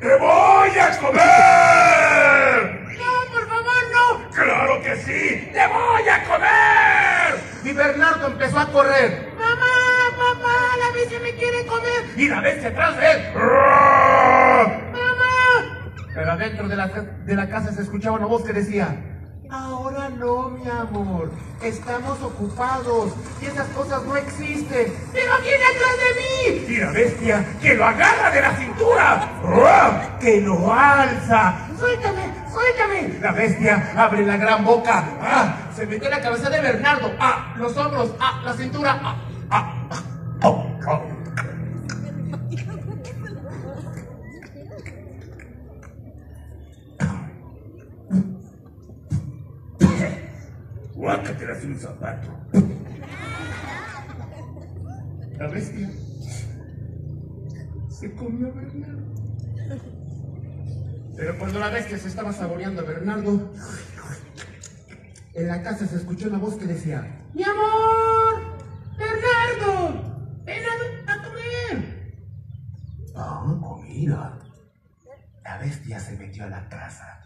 ¡Te voy a comer! ¡No, por favor, no! ¡Claro que sí! ¡Te voy a comer! Y Bernardo empezó a correr. ¡Mamá, papá, la bestia me quiere comer! Y la bestia atrás de él. ¡Mamá! Pero adentro de la, de la casa se escuchaba una voz que decía, Ahora no, mi amor. Estamos ocupados y esas cosas no existen. ¡Pero viene atrás de mí! Y la bestia que lo agarra de la cintura. ¡Que lo alza! ¡Suéltame! ¡Suéltame! La bestia abre la gran boca. ¡Ah! Se metió la cabeza de Bernardo. ¡Ah! Los hombros. ¡Ah! La cintura. ¡Ah! ¡Ah! ¡Oh! Guácatelas un zapato. La bestia se comió a Bernardo. Pero cuando la bestia se estaba saboreando a Bernardo, en la casa se escuchó una voz que decía, ¡Mi amor! ¡Bernardo! ¡Ven a, a comer! Ah, comida. La bestia se metió a la casa.